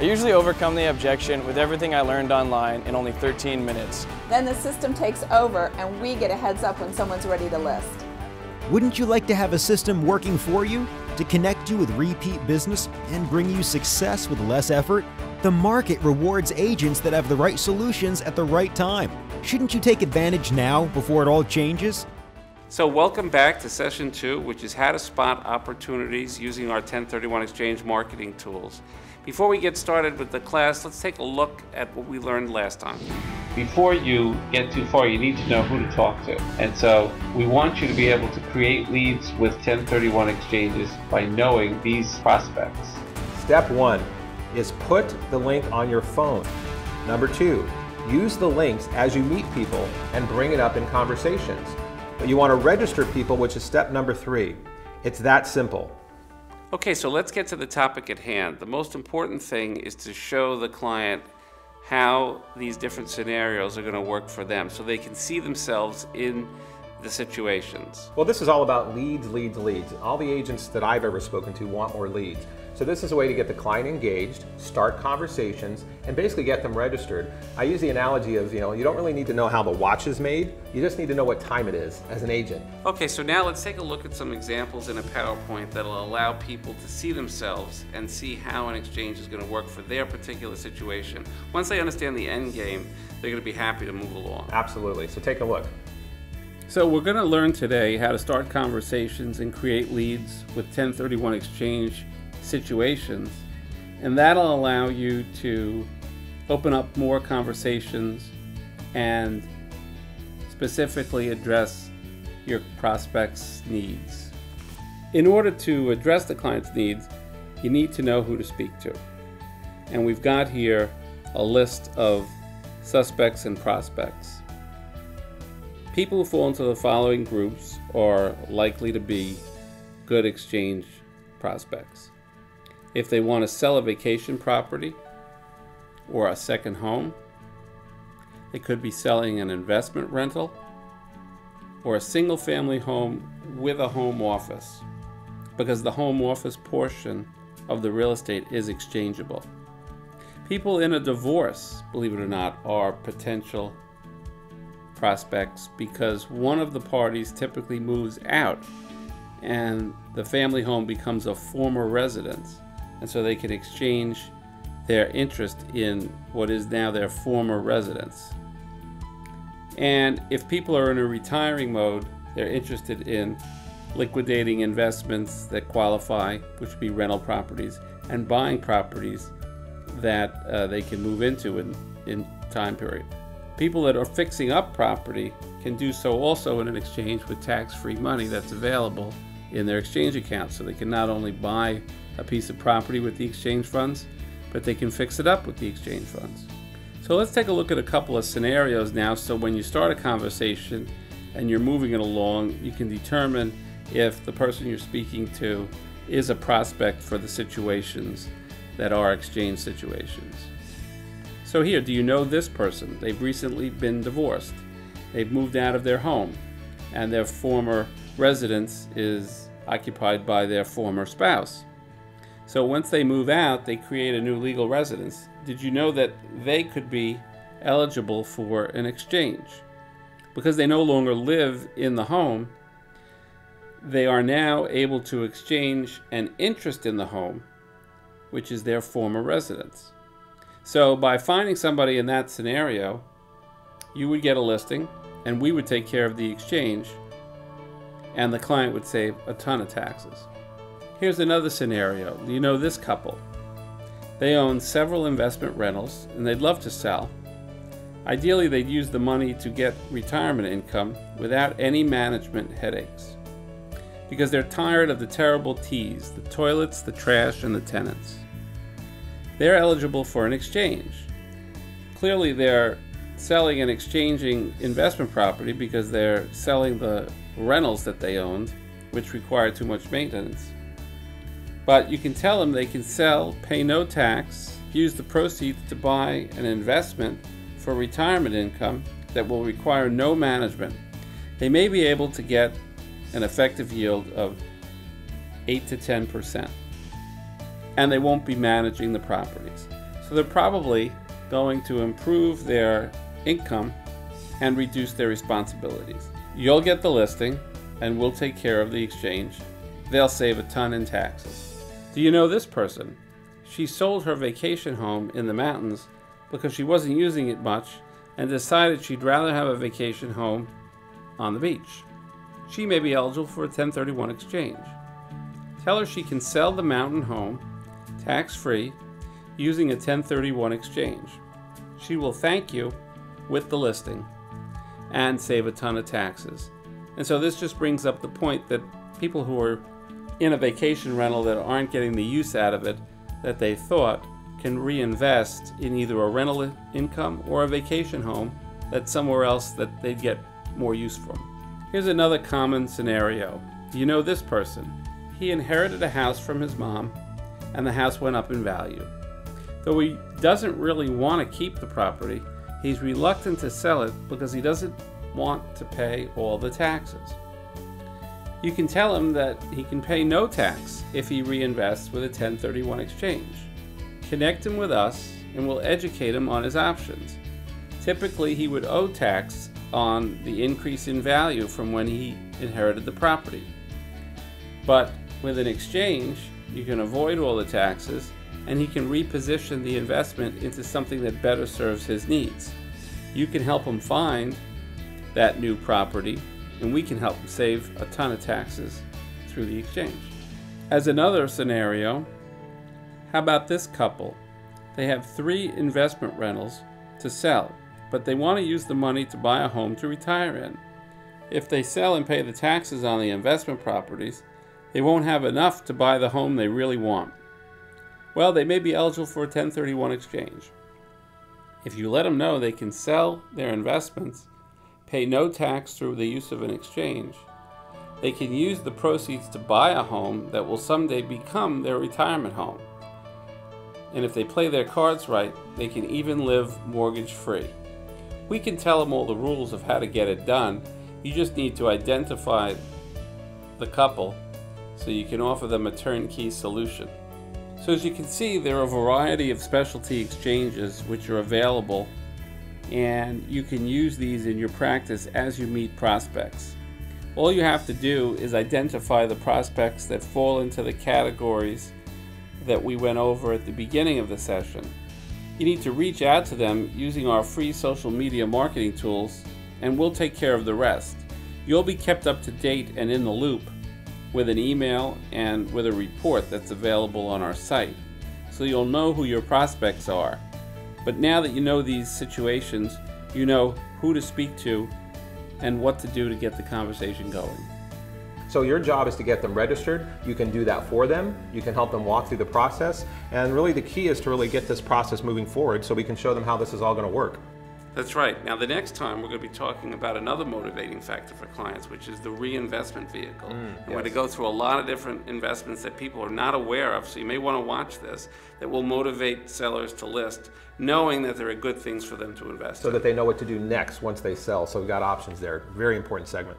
I usually overcome the objection with everything I learned online in only 13 minutes. Then the system takes over and we get a heads up when someone's ready to list. Wouldn't you like to have a system working for you to connect you with repeat business and bring you success with less effort? The market rewards agents that have the right solutions at the right time. Shouldn't you take advantage now before it all changes? So welcome back to session two, which is how to spot opportunities using our 1031 exchange marketing tools. Before we get started with the class, let's take a look at what we learned last time. Before you get too far, you need to know who to talk to. And so we want you to be able to create leads with 1031 exchanges by knowing these prospects. Step one, is put the link on your phone. Number two, use the links as you meet people and bring it up in conversations. But you want to register people, which is step number three. It's that simple. Okay, so let's get to the topic at hand. The most important thing is to show the client how these different scenarios are going to work for them so they can see themselves in the situations. Well, this is all about leads, leads, leads. All the agents that I've ever spoken to want more leads. So this is a way to get the client engaged, start conversations, and basically get them registered. I use the analogy of, you know, you don't really need to know how the watch is made, you just need to know what time it is as an agent. Okay, so now let's take a look at some examples in a PowerPoint that'll allow people to see themselves and see how an exchange is going to work for their particular situation. Once they understand the end game, they're going to be happy to move along. Absolutely, so take a look. So we're going to learn today how to start conversations and create leads with 1031 Exchange situations, and that'll allow you to open up more conversations and specifically address your prospects' needs. In order to address the client's needs, you need to know who to speak to. And we've got here a list of suspects and prospects. People who fall into the following groups are likely to be good exchange prospects. If they want to sell a vacation property or a second home, they could be selling an investment rental or a single family home with a home office because the home office portion of the real estate is exchangeable. People in a divorce, believe it or not, are potential prospects because one of the parties typically moves out and the family home becomes a former residence. And so they can exchange their interest in what is now their former residence. And if people are in a retiring mode, they're interested in liquidating investments that qualify, which would be rental properties, and buying properties that uh, they can move into in, in time period. People that are fixing up property can do so also in an exchange with tax-free money that's available in their exchange account. So they can not only buy a piece of property with the exchange funds, but they can fix it up with the exchange funds. So let's take a look at a couple of scenarios now. So when you start a conversation and you're moving it along, you can determine if the person you're speaking to is a prospect for the situations that are exchange situations. So here, do you know this person? They've recently been divorced. They've moved out of their home, and their former residence is occupied by their former spouse. So once they move out, they create a new legal residence. Did you know that they could be eligible for an exchange? Because they no longer live in the home, they are now able to exchange an interest in the home, which is their former residence. So by finding somebody in that scenario, you would get a listing and we would take care of the exchange and the client would save a ton of taxes. Here's another scenario. You know this couple. They own several investment rentals and they'd love to sell. Ideally, they'd use the money to get retirement income without any management headaches because they're tired of the terrible T's, the toilets, the trash, and the tenants they're eligible for an exchange. Clearly, they're selling and exchanging investment property because they're selling the rentals that they owned, which require too much maintenance. But you can tell them they can sell, pay no tax, use the proceeds to buy an investment for retirement income that will require no management. They may be able to get an effective yield of 8 to 10 percent and they won't be managing the properties. So they're probably going to improve their income and reduce their responsibilities. You'll get the listing and we'll take care of the exchange. They'll save a ton in taxes. Do you know this person? She sold her vacation home in the mountains because she wasn't using it much and decided she'd rather have a vacation home on the beach. She may be eligible for a 1031 exchange. Tell her she can sell the mountain home tax free using a 1031 exchange. She will thank you with the listing and save a ton of taxes. And so this just brings up the point that people who are in a vacation rental that aren't getting the use out of it that they thought can reinvest in either a rental income or a vacation home that's somewhere else that they'd get more use from. Here's another common scenario. You know this person. He inherited a house from his mom and the house went up in value. Though he doesn't really want to keep the property, he's reluctant to sell it because he doesn't want to pay all the taxes. You can tell him that he can pay no tax if he reinvests with a 1031 exchange. Connect him with us and we'll educate him on his options. Typically, he would owe tax on the increase in value from when he inherited the property. But with an exchange, you can avoid all the taxes and he can reposition the investment into something that better serves his needs. You can help him find that new property and we can help them save a ton of taxes through the exchange. As another scenario, how about this couple? They have three investment rentals to sell, but they want to use the money to buy a home to retire in. If they sell and pay the taxes on the investment properties, they won't have enough to buy the home they really want. Well, they may be eligible for a 1031 exchange. If you let them know they can sell their investments, pay no tax through the use of an exchange, they can use the proceeds to buy a home that will someday become their retirement home. And if they play their cards right, they can even live mortgage free. We can tell them all the rules of how to get it done. You just need to identify the couple so you can offer them a turnkey solution. So as you can see, there are a variety of specialty exchanges which are available and you can use these in your practice as you meet prospects. All you have to do is identify the prospects that fall into the categories that we went over at the beginning of the session. You need to reach out to them using our free social media marketing tools and we'll take care of the rest. You'll be kept up to date and in the loop with an email and with a report that's available on our site. So you'll know who your prospects are. But now that you know these situations, you know who to speak to and what to do to get the conversation going. So your job is to get them registered. You can do that for them. You can help them walk through the process. And really the key is to really get this process moving forward so we can show them how this is all going to work. That's right. Now, the next time we're going to be talking about another motivating factor for clients, which is the reinvestment vehicle. Mm, and we're going to go through a lot of different investments that people are not aware of, so you may want to watch this, that will motivate sellers to list, knowing that there are good things for them to invest So in. that they know what to do next once they sell. So we've got options there. Very important segment.